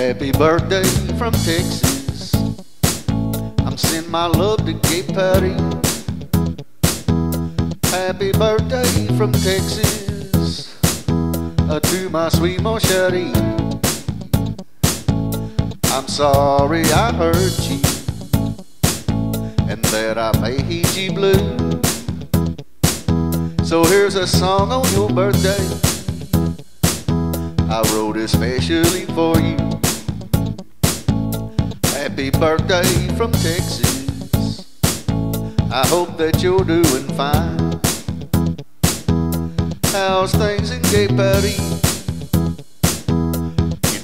Happy birthday from Texas. I'm sending my love to Gay Paree. Happy birthday from Texas uh, to my sweet Moshadi. I'm sorry I hurt you and that I made you blue. So here's a song on your birthday. I wrote especially for you. Happy birthday from Texas. I hope that you're doing fine. How's things in Gay Paree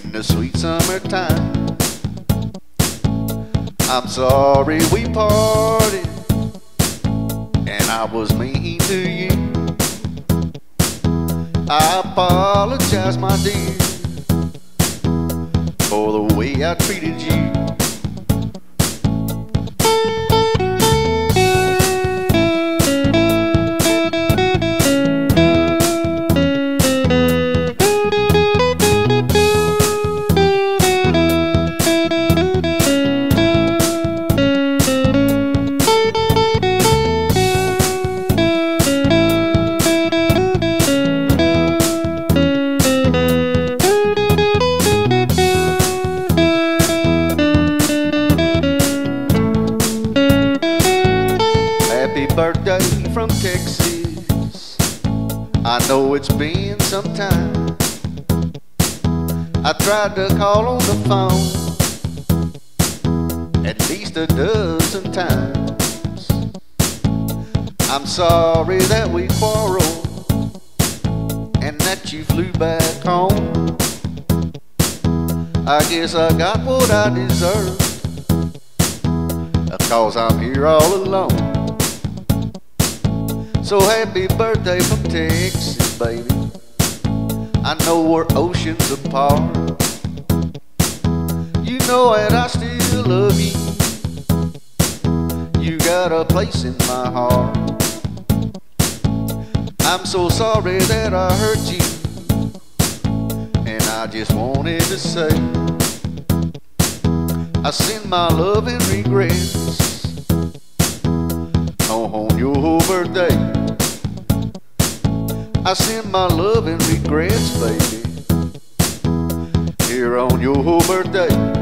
in the sweet summertime? I'm sorry we parted and I was mean to you. I apologize, my dear, for the way I treated you. I know it's been some time. I tried to call on the phone at least a dozen times. I'm sorry that we quarreled and that you flew back home. I guess I got what I deserved. Cause I'm here all alone. So happy birthday from Texas, baby. I know we're oceans apart. You know that I still love you. You got a place in my heart. I'm so sorry that I hurt you. And I just wanted to say, I send my love and regrets on your birthday. I send my love and regrets, baby, here on your birthday.